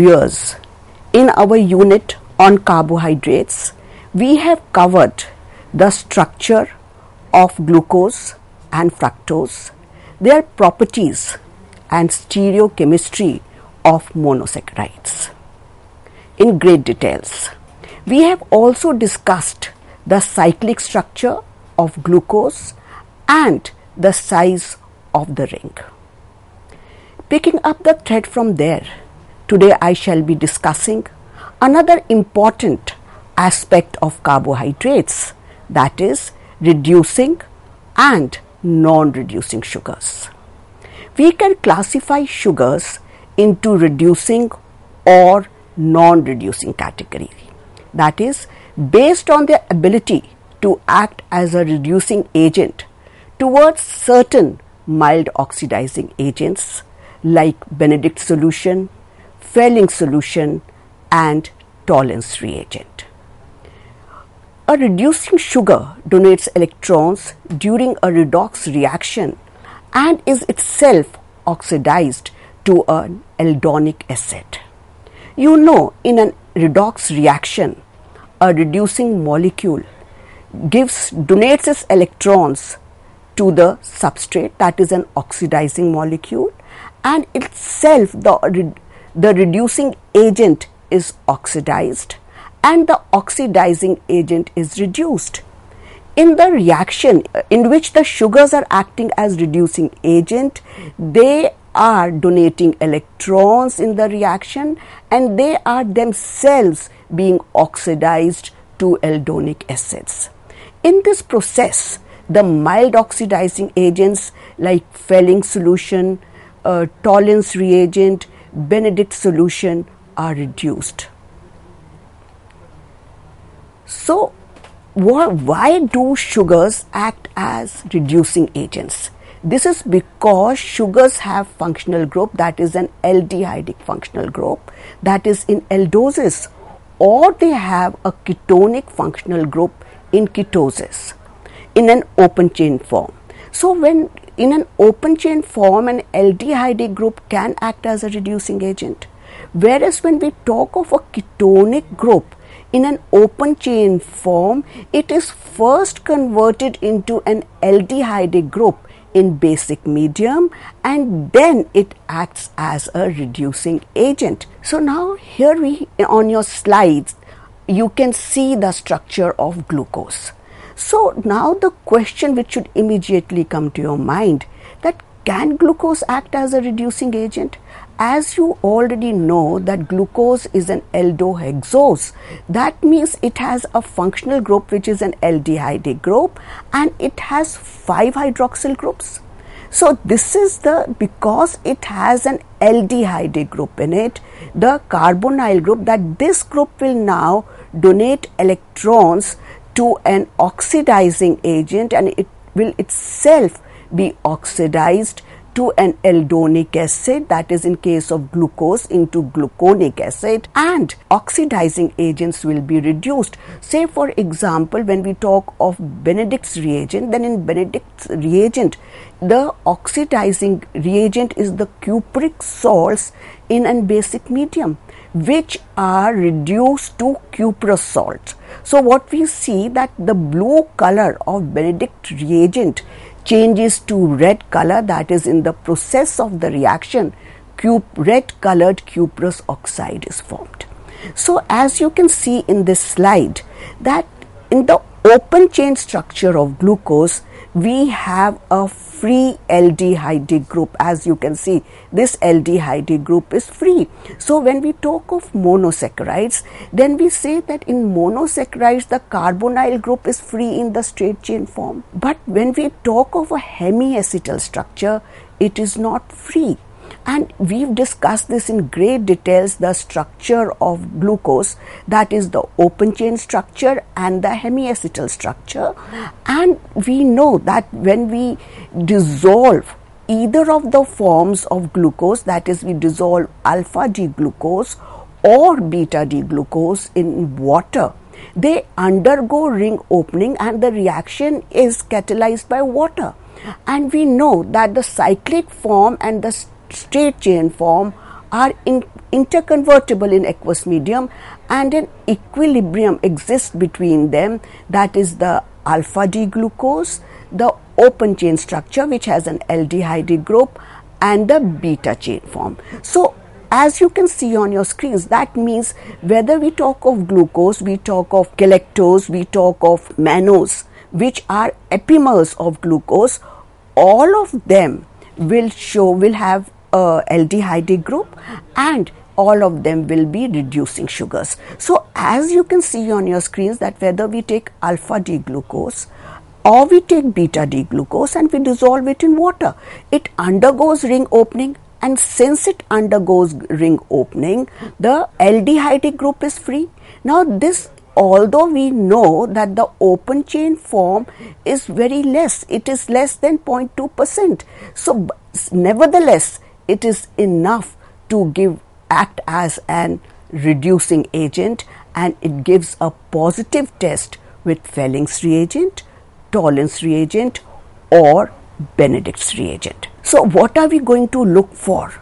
viewers, in our unit on carbohydrates, we have covered the structure of glucose and fructose, their properties and stereochemistry of monosaccharides in great details. We have also discussed the cyclic structure of glucose and the size of the ring. Picking up the thread from there, today I shall be discussing another important aspect of carbohydrates that is reducing and non reducing sugars. We can classify sugars into reducing or non reducing category. That is, based on their ability to act as a reducing agent towards certain mild oxidizing agents like Benedict solution, Fehling solution, and Tollens reagent. A reducing sugar donates electrons during a redox reaction and is itself oxidized to an aldonic acid. You know, in a redox reaction, a reducing molecule gives donates its electrons to the substrate that is an oxidizing molecule and itself the, the reducing agent is oxidized and the oxidizing agent is reduced. In the reaction in which the sugars are acting as reducing agent, they are donating electrons in the reaction and they are themselves being oxidized to aldonic acids. In this process, the mild oxidizing agents like Fehling solution, uh, Tollens reagent, Benedict solution are reduced. So, why do sugars act as reducing agents? This is because sugars have functional group that is an aldehydic functional group that is in aldoses or they have a ketonic functional group in ketoses in an open chain form. So when in an open chain form an aldehydic group can act as a reducing agent whereas when we talk of a ketonic group in an open chain form it is first converted into an aldehydic group in basic medium and then it acts as a reducing agent. So now here we on your slides you can see the structure of glucose. So now the question which should immediately come to your mind that can glucose act as a reducing agent? As you already know that glucose is an aldohexose, that means it has a functional group which is an aldehydic group and it has five hydroxyl groups. So this is the because it has an aldehydic group in it, the carbonyl group that this group will now donate electrons to an oxidizing agent and it will itself be oxidized to an aldonic acid that is in case of glucose into gluconic acid and oxidizing agents will be reduced. Say for example when we talk of benedict's reagent then in benedict's reagent the oxidizing reagent is the cupric salts in an basic medium which are reduced to cuprous salts so what we see that the blue color of benedict reagent changes to red color that is in the process of the reaction red colored cuprous oxide is formed. So as you can see in this slide that in the open chain structure of glucose we have a free aldehyde group. As you can see this aldehyde group is free. So when we talk of monosaccharides then we say that in monosaccharides the carbonyl group is free in the straight chain form. But when we talk of a hemiacetal structure it is not free and we've discussed this in great details the structure of glucose that is the open chain structure and the hemiacetal structure. And we know that when we dissolve either of the forms of glucose that is we dissolve alpha D glucose or beta D glucose in water they undergo ring opening and the reaction is catalyzed by water. And we know that the cyclic form and the straight chain form are in, interconvertible in aqueous medium and an equilibrium exists between them that is the alpha D glucose, the open chain structure which has an aldehyde group and the beta chain form. So as you can see on your screens, that means whether we talk of glucose, we talk of galactose, we talk of mannose, which are epimers of glucose, all of them will show, will have a aldehyde group and all of them will be reducing sugars. So as you can see on your screens that whether we take alpha D glucose or we take beta D glucose and we dissolve it in water, it undergoes ring opening and since it undergoes ring opening, the aldehyde group is free. Now this although we know that the open chain form is very less, it is less than 0.2%. So nevertheless, it is enough to give act as an reducing agent and it gives a positive test with Fehling's reagent, Tollens reagent or Benedict's reagent. So what are we going to look for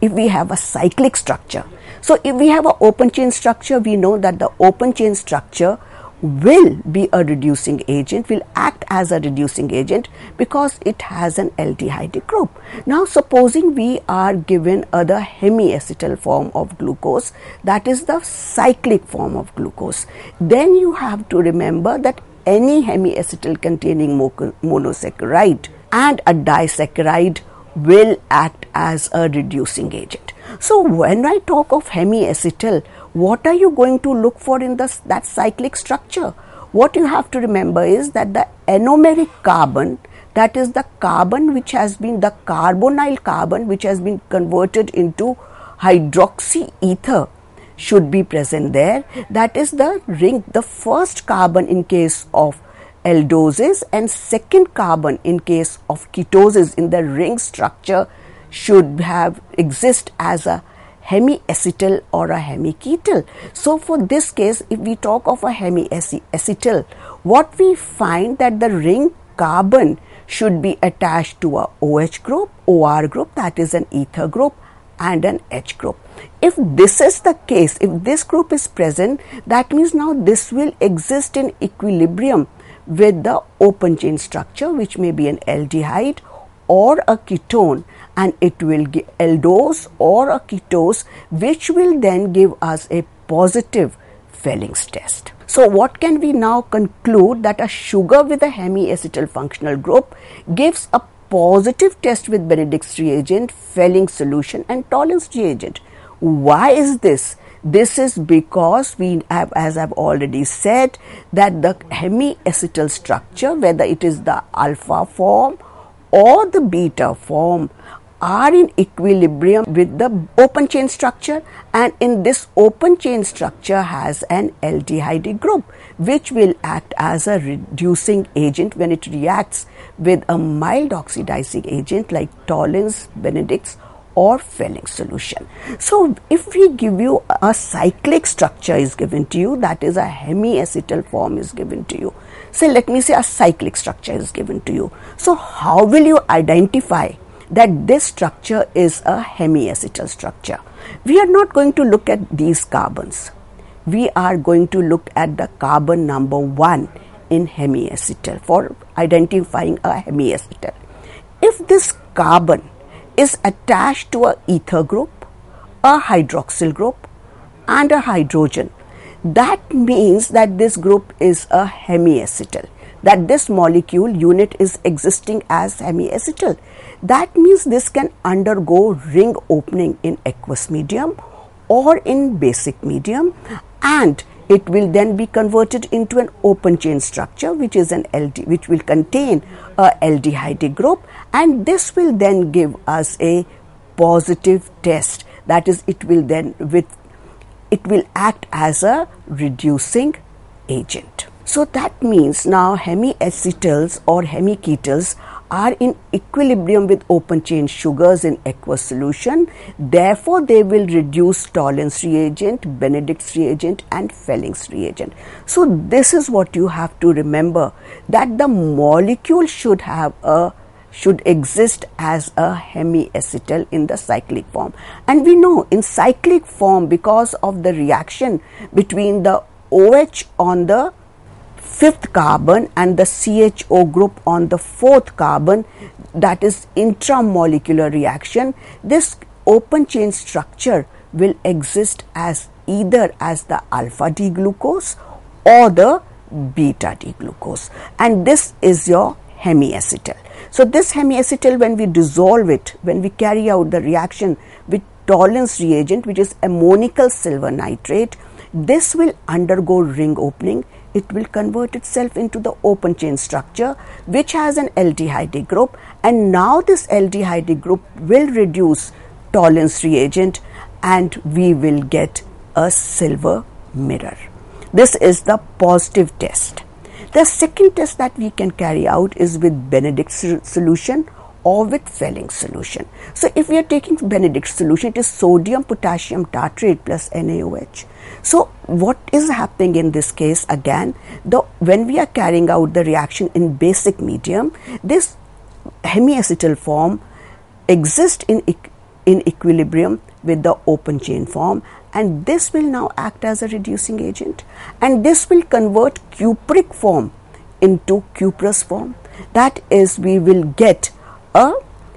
if we have a cyclic structure? So if we have an open chain structure, we know that the open chain structure will be a reducing agent, will act as a reducing agent because it has an aldehyde group. Now supposing we are given other hemiacetal form of glucose, that is the cyclic form of glucose, then you have to remember that any hemiacetal containing monosaccharide and a disaccharide will act as a reducing agent. So when I talk of hemiacetal, what are you going to look for in the, that cyclic structure? What you have to remember is that the anomeric carbon, that is the carbon which has been the carbonyl carbon which has been converted into hydroxy ether should be present there. That is the ring, the first carbon in case of aldoses and second carbon in case of ketoses in the ring structure should have exist as a hemiacetal or a hemiketal. So for this case, if we talk of a hemiacetal, what we find that the ring carbon should be attached to a OH group, OR group that is an ether group and an H group. If this is the case, if this group is present, that means now this will exist in equilibrium with the open chain structure which may be an aldehyde or a ketone and it will give aldose or a ketose which will then give us a positive Fehling's test. So what can we now conclude that a sugar with a hemiacetal functional group gives a positive test with Benedict's reagent, Felling solution and Tollens reagent. Why is this? This is because we have, as I've already said, that the hemiacetal structure, whether it is the alpha form or the beta form, are in equilibrium with the open chain structure and in this open chain structure has an aldehyde group which will act as a reducing agent when it reacts with a mild oxidizing agent like Tollens, Benedict's or Fehling solution. So if we give you a cyclic structure is given to you, that is a hemiacetal form is given to you. So let me say a cyclic structure is given to you. So how will you identify that this structure is a hemiacetal structure? We are not going to look at these carbons. We are going to look at the carbon number 1 in hemiacetal for identifying a hemiacetal. If this carbon is attached to a ether group, a hydroxyl group and a hydrogen. That means that this group is a hemiacetal, that this molecule unit is existing as hemiacetal. That means this can undergo ring opening in aqueous medium or in basic medium and it will then be converted into an open chain structure which is an LD which will contain a aldehyde group and this will then give us a positive test that is it will then with it will act as a reducing agent. So that means now hemiacetals or hemiketals are in equilibrium with open chain sugars in aqueous solution. Therefore, they will reduce Tollens reagent, Benedict's reagent and Fehling's reagent. So, this is what you have to remember that the molecule should have a should exist as a hemiacetal in the cyclic form. And we know in cyclic form because of the reaction between the OH on the fifth carbon and the CHO group on the fourth carbon that is intramolecular reaction this open chain structure will exist as either as the alpha D glucose or the beta D glucose and this is your hemiacetal. So, this hemiacetal when we dissolve it, when we carry out the reaction with Tollens reagent which is ammonical silver nitrate, this will undergo ring opening. It will convert itself into the open chain structure which has an aldehyde group and now this aldehyde group will reduce Tollens reagent and we will get a silver mirror. This is the positive test. The second test that we can carry out is with Benedict solution or with Fehling solution. So if we are taking Benedict solution, it is sodium potassium tartrate plus NaOH. So what is happening in this case again, the when we are carrying out the reaction in basic medium, this hemiacetal form exists in in equilibrium with the open chain form and this will now act as a reducing agent and this will convert cupric form into cuprous form that is we will get a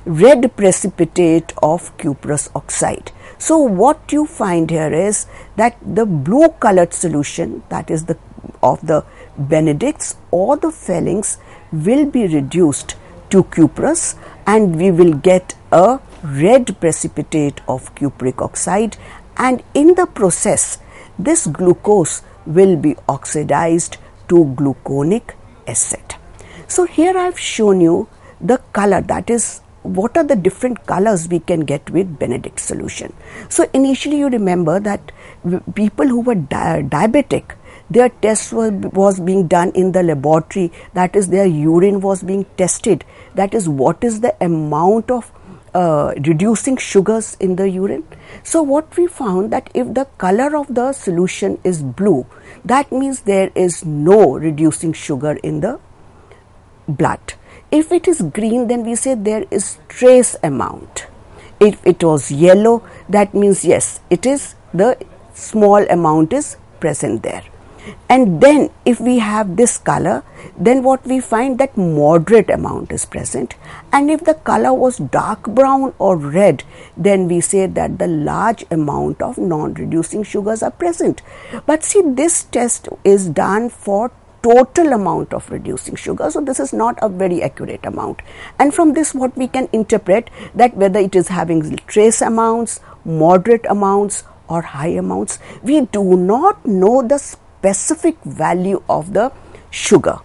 red precipitate of cuprous oxide so what you find here is that the blue colored solution that is the of the benedicts or the Fehlings will be reduced to cuprous and we will get a red precipitate of cupric oxide and in the process this glucose will be oxidized to gluconic acid. So here I have shown you the color that is what are the different colors we can get with Benedict solution. So initially you remember that people who were di diabetic their test was, was being done in the laboratory that is their urine was being tested that is what is the amount of uh, reducing sugars in the urine. So what we found that if the color of the solution is blue, that means there is no reducing sugar in the blood. If it is green, then we say there is trace amount. If it was yellow, that means yes, it is the small amount is present there. And then if we have this color then what we find that moderate amount is present. And if the color was dark brown or red then we say that the large amount of non reducing sugars are present. But see this test is done for total amount of reducing sugar so this is not a very accurate amount and from this what we can interpret that whether it is having trace amounts moderate amounts or high amounts we do not know the specific value of the sugar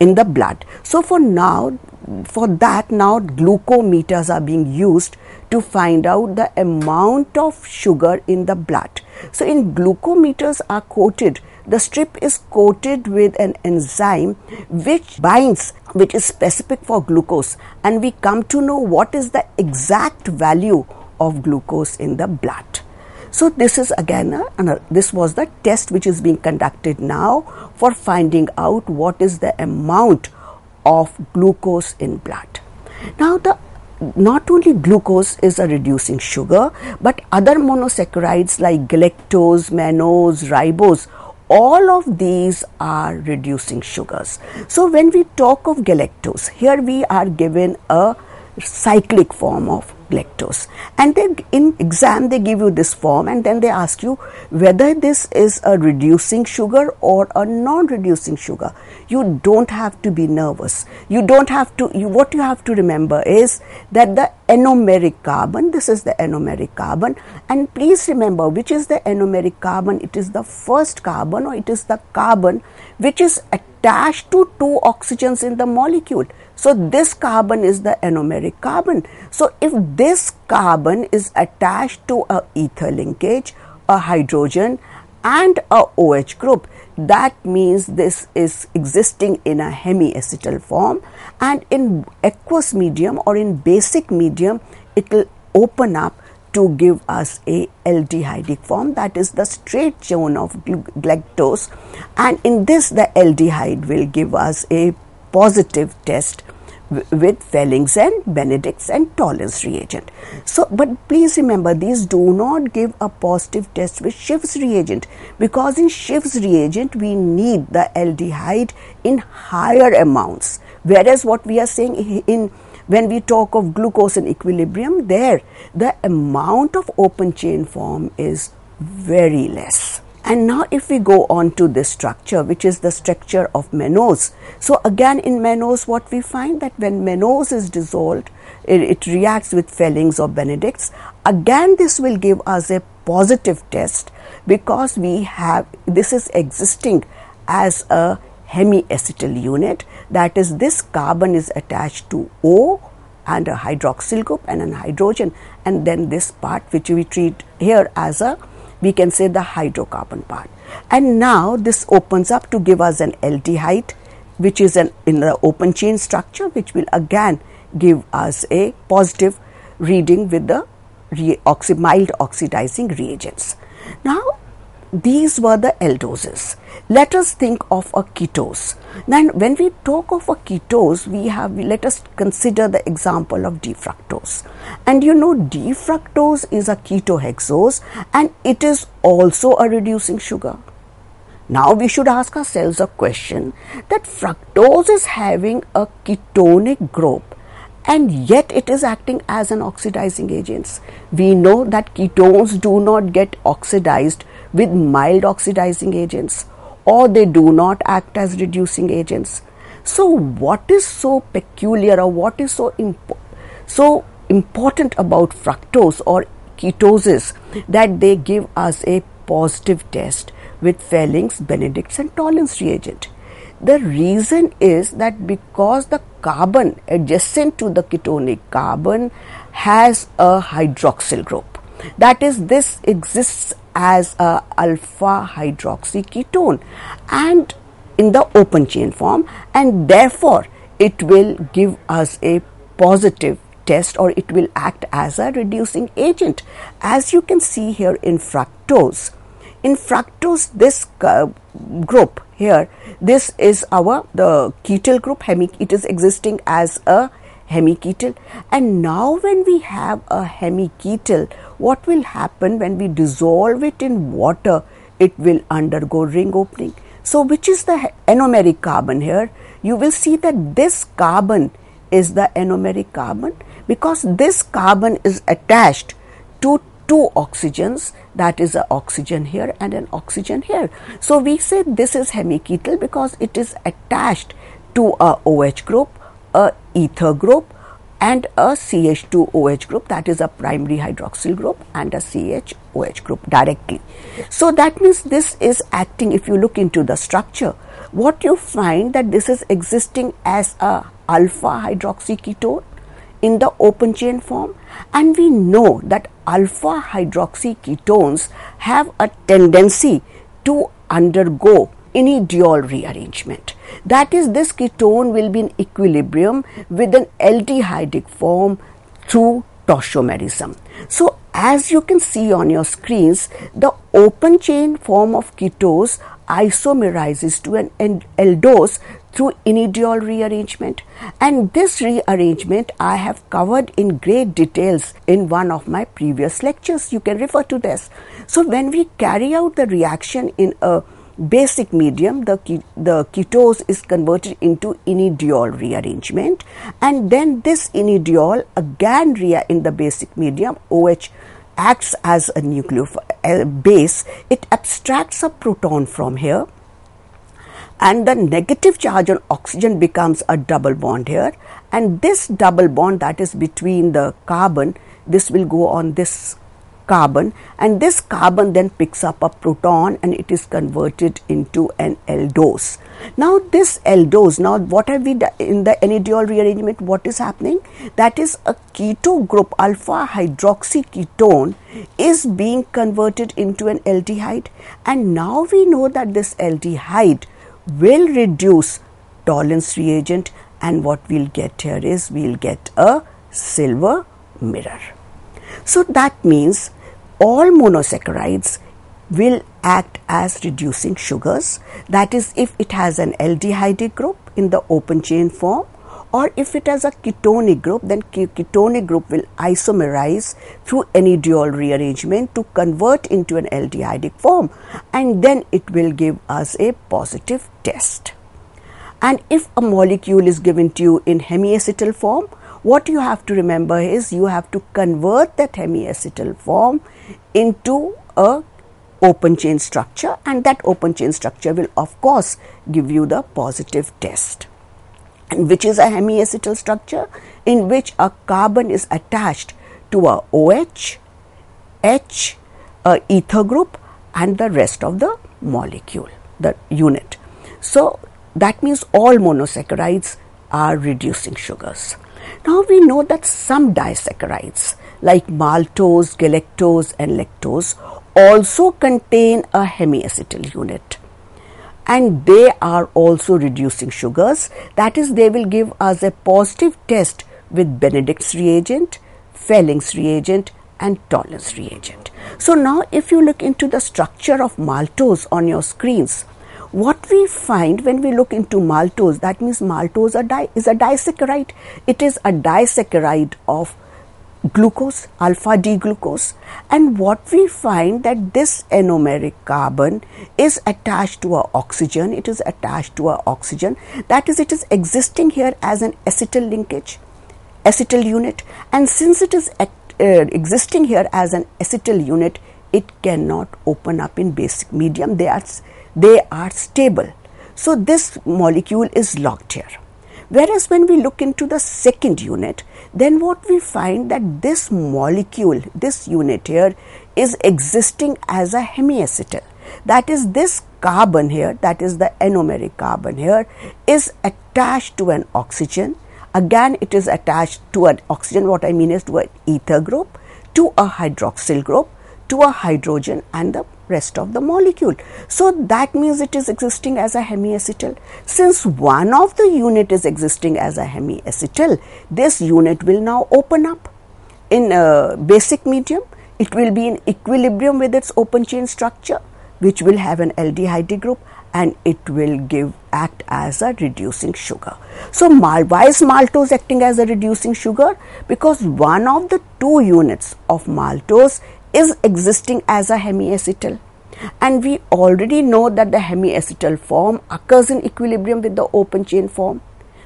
in the blood. So for now, for that now glucometers are being used to find out the amount of sugar in the blood. So in glucometers are coated, the strip is coated with an enzyme which binds, which is specific for glucose and we come to know what is the exact value of glucose in the blood. So this is again, a, this was the test which is being conducted now for finding out what is the amount of glucose in blood. Now the not only glucose is a reducing sugar, but other monosaccharides like galactose, mannose, ribose, all of these are reducing sugars. So when we talk of galactose, here we are given a cyclic form of lactose. And then in exam they give you this form and then they ask you whether this is a reducing sugar or a non-reducing sugar. You don't have to be nervous. You don't have to you what you have to remember is that the anomeric carbon this is the anomeric carbon. And please remember which is the anomeric carbon? It is the first carbon or it is the carbon which is attached to two oxygens in the molecule so this carbon is the anomeric carbon. So if this carbon is attached to a ether linkage, a hydrogen and a OH group, that means this is existing in a hemiacetal form and in aqueous medium or in basic medium, it will open up to give us a aldehydic form that is the straight chain of galactose and in this the aldehyde will give us a positive test with Fehlings and Benedict's and Tollens reagent. So, but please remember these do not give a positive test with Schiff's reagent because in Schiff's reagent we need the aldehyde in higher amounts. Whereas what we are saying in when we talk of glucose in equilibrium, there the amount of open chain form is very less. And now if we go on to this structure, which is the structure of mannose. So again in mannose, what we find that when mannose is dissolved, it, it reacts with Fehlings or Benedict's. Again, this will give us a positive test because we have, this is existing as a hemiacetal unit. That is, this carbon is attached to O and a hydroxyl group and an hydrogen and then this part which we treat here as a we can say the hydrocarbon part. And now this opens up to give us an aldehyde which is an in the open chain structure which will again give us a positive reading with the mild oxidizing reagents. Now these were the aldoses. Let us think of a ketose. Then when we talk of a ketose, we have let us consider the example of D-fructose. And you know D-fructose is a ketohexose and it is also a reducing sugar. Now we should ask ourselves a question that fructose is having a ketonic group and yet it is acting as an oxidizing agent. We know that ketones do not get oxidized with mild oxidizing agents or they do not act as reducing agents. So, what is so peculiar or what is so, impo- so important about fructose or ketoses that they give us a positive test with Fehlings, Benedict's, and Tollens reagent? The reason is that because the carbon adjacent to the ketonic carbon has a hydroxyl group. That is, this exists as a alpha hydroxy ketone and in the open chain form and therefore it will give us a positive test or it will act as a reducing agent. As you can see here in fructose in fructose this group here this is our the ketyl group it is existing as a hemiketal. And now when we have a hemiketal what will happen when we dissolve it in water? It will undergo ring opening. So which is the anomeric carbon here? You will see that this carbon is the anomeric carbon because this carbon is attached to two oxygens that is an oxygen here and an oxygen here. So we say this is hemiketal because it is attached to a OH group a ether group and a CH2OH group that is a primary hydroxyl group and a CHOH group directly. So that means this is acting if you look into the structure what you find that this is existing as a alpha hydroxy ketone in the open chain form and we know that alpha hydroxy ketones have a tendency to undergo enediol rearrangement. That is, this ketone will be in equilibrium with an aldehydic form through tautomerism. So, as you can see on your screens, the open chain form of ketose isomerizes to an aldose through enediol rearrangement and this rearrangement I have covered in great details in one of my previous lectures you can refer to this so when we carry out the reaction in a basic medium, the, the ketose is converted into enediol rearrangement and then this enediol again rea in the basic medium OH acts as a nucleophile base, it abstracts a proton from here and the negative charge on oxygen becomes a double bond here and this double bond that is between the carbon this will go on this carbon and this carbon then picks up a proton and it is converted into an aldose. Now this aldose, now what have we done in the enediol rearrangement, what is happening? That is a keto group alpha hydroxy ketone is being converted into an aldehyde and now we know that this aldehyde will reduce Tollens reagent and what we'll get here is we'll get a silver mirror. So that means all monosaccharides will act as reducing sugars. That is, if it has an aldehydic group in the open chain form or if it has a ketonic group, then ketonic group will isomerize through enediol rearrangement to convert into an aldehydic form and then it will give us a positive test. And if a molecule is given to you in hemiacetal form, what you have to remember is you have to convert that hemiacetal form into a open chain structure and that open chain structure will of course give you the positive test and which is a hemiacetal structure in which a carbon is attached to a OH, H, a ether group and the rest of the molecule, the unit. So that means all monosaccharides are reducing sugars. Now we know that some disaccharides like maltose, galactose and lactose also contain a hemiacetal unit and they are also reducing sugars. That is, they will give us a positive test with Benedict's reagent, Fehling's reagent, and Tollen's reagent. So now, if you look into the structure of maltose on your screens, what we find when we look into maltose, that means maltose is a disaccharide. It is a disaccharide of glucose, alpha D glucose. And what we find that this anomeric carbon is attached to a oxygen, it is attached to a oxygen. That is, it is existing here as an acetal linkage, acetal unit. And since it is uh, existing here as an acetal unit, it cannot open up in basic medium. They are, they are stable. So this molecule is locked here. Whereas when we look into the second unit, then what we find that this molecule, this unit here is existing as a hemiacetal. That is this carbon here, that is the anomeric carbon here, is attached to an oxygen. Again, it is attached to an oxygen, what I mean is to an ether group, to a hydroxyl group, to a hydrogen and the rest of the molecule. So that means it is existing as a hemiacetal. Since one of the unit is existing as a hemiacetal, this unit will now open up in a basic medium. It will be in equilibrium with its open chain structure, which will have an aldehyde group and it will give act as a reducing sugar. So mal, why is maltose acting as a reducing sugar? Because one of the two units of maltose is existing as a hemiacetal and we already know that the hemiacetal form occurs in equilibrium with the open chain form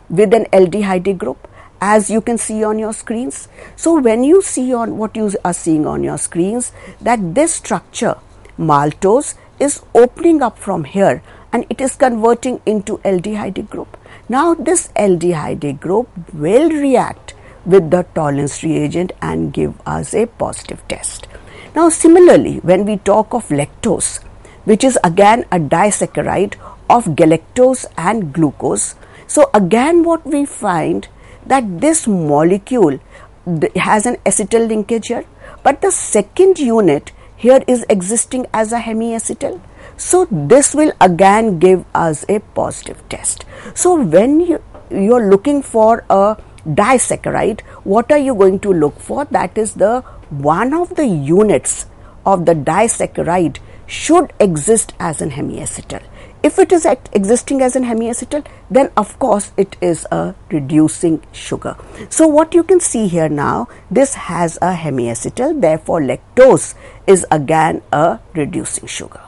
with an aldehyde group as you can see on your screens. So when you see on what you are seeing on your screens that this structure maltose is opening up from here and it is converting into aldehyde group. Now this aldehyde group will react with the Tollen's reagent and give us a positive test. Now, similarly, when we talk of lactose, which is again a disaccharide of galactose and glucose, so again, what we find that this molecule has an acetal linkage here, but the second unit here is existing as a hemiacetal. So this will again give us a positive test. So when you you are looking for a disaccharide, what are you going to look for? That is the one of the units of the disaccharide should exist as an hemiacetal. If it is existing as an hemiacetal, then of course it is a reducing sugar. So what you can see here now, this has a hemiacetal, therefore lactose is again a reducing sugar.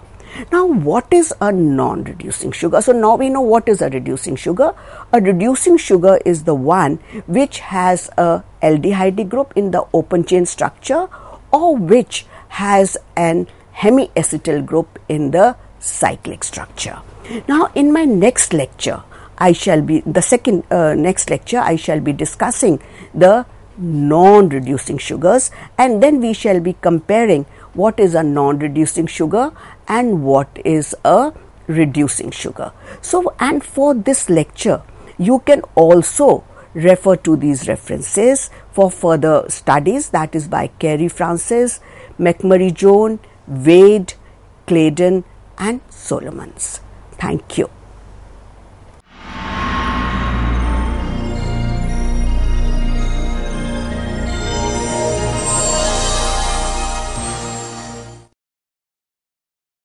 Now, what is a non reducing sugar? So, now we know what is a reducing sugar. A reducing sugar is the one which has a aldehyde group in the open chain structure or which has an hemiacetal group in the cyclic structure. Now, in my next lecture, I shall be the second uh, next lecture I shall be discussing the non reducing sugars and then we shall be comparing what is a non reducing sugar and what is a reducing sugar. So, and for this lecture, you can also refer to these references for further studies that is by Carey Francis, McMurry John, Wade, Clayden and Solomons. Thank you.